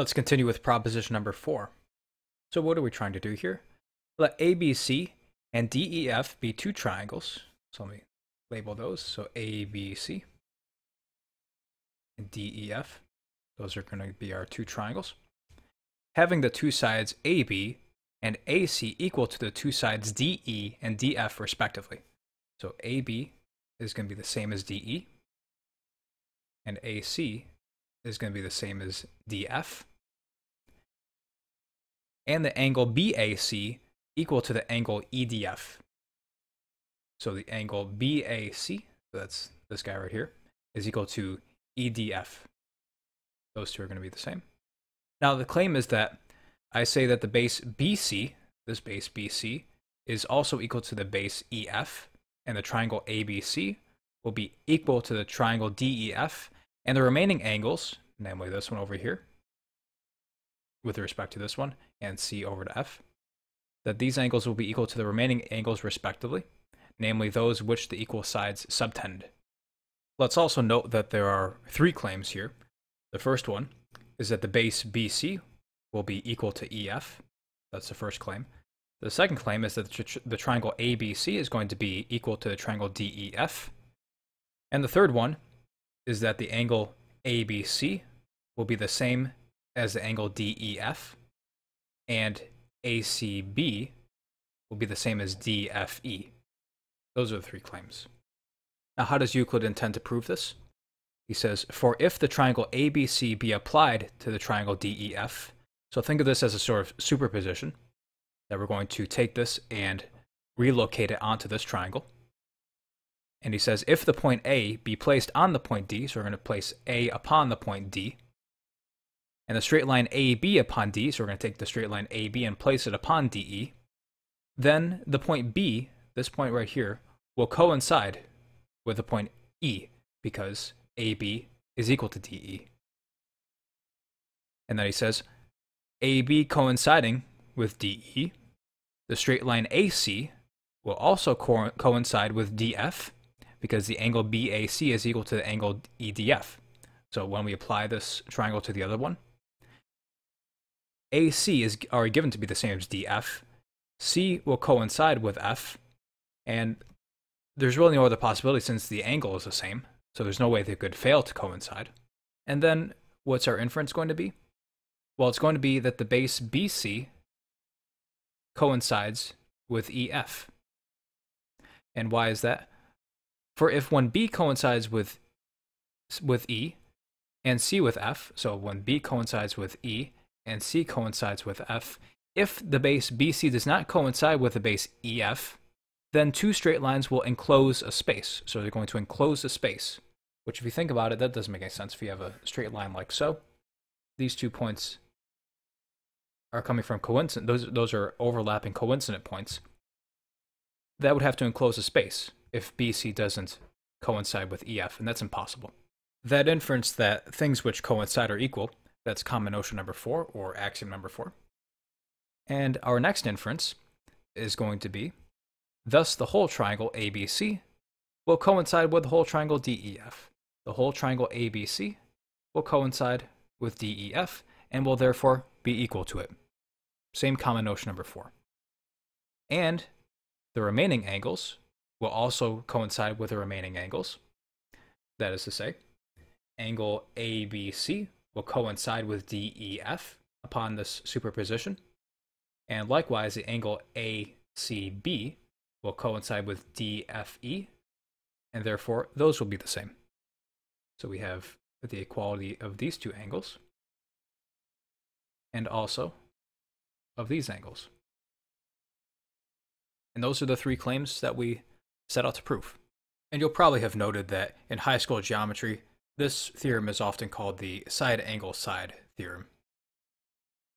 Let's continue with proposition number four. So what are we trying to do here? Let ABC and DEF be two triangles. So let me label those. So ABC and DEF. Those are going to be our two triangles. Having the two sides AB and AC equal to the two sides DE and DF respectively. So AB is going to be the same as DE, and AC is going to be the same as DF, and the angle BAC equal to the angle EDF. So the angle BAC, that's this guy right here, is equal to EDF. Those two are going to be the same. Now the claim is that I say that the base BC, this base BC, is also equal to the base EF, and the triangle ABC will be equal to the triangle DEF, and the remaining angles, namely this one over here, with respect to this one, and C over to F, that these angles will be equal to the remaining angles respectively, namely those which the equal sides subtend. Let's also note that there are three claims here. The first one is that the base BC will be equal to EF. That's the first claim. The second claim is that the triangle ABC is going to be equal to the triangle DEF. And the third one is that the angle ABC will be the same as the angle DEF, and ACB will be the same as DFE. Those are the three claims. Now, how does Euclid intend to prove this? He says, for if the triangle ABC be applied to the triangle DEF, so think of this as a sort of superposition, that we're going to take this and relocate it onto this triangle. And he says if the point A be placed on the point D, so we're going to place A upon the point D, and the straight line AB upon D, so we're going to take the straight line AB and place it upon DE, then the point B, this point right here, will coincide with the point E, because AB is equal to DE. And then he says, AB coinciding with DE, the straight line AC will also co coincide with DF, because the angle BAC is equal to the angle EDF. So when we apply this triangle to the other one, AC is already given to be the same as DF. C will coincide with F, and there's really no other possibility since the angle is the same, so there's no way they could fail to coincide. And then what's our inference going to be? Well, it's going to be that the base BC coincides with EF. And why is that? For if when B coincides with with E and C with F, so when B coincides with E and C coincides with F, if the base BC does not coincide with the base EF, then two straight lines will enclose a space. So they're going to enclose a space, which if you think about it, that doesn't make any sense if you have a straight line like so. These two points are coming from coincident, those, those are overlapping coincident points. That would have to enclose a space if BC doesn't coincide with EF, and that's impossible. That inference that things which coincide are equal, that's common notion number four, or axiom number four. And our next inference is going to be, thus the whole triangle ABC will coincide with the whole triangle DEF. The whole triangle ABC will coincide with DEF, and will therefore be equal to it. Same common notion number four. And the remaining angles will also coincide with the remaining angles. That is to say, angle ABC will coincide with DEF upon this superposition. And likewise, the angle ACB will coincide with DFE, and therefore those will be the same. So we have the equality of these two angles, and also of these angles. And those are the three claims that we set out to prove. And you'll probably have noted that in high school geometry, this theorem is often called the side angle side theorem.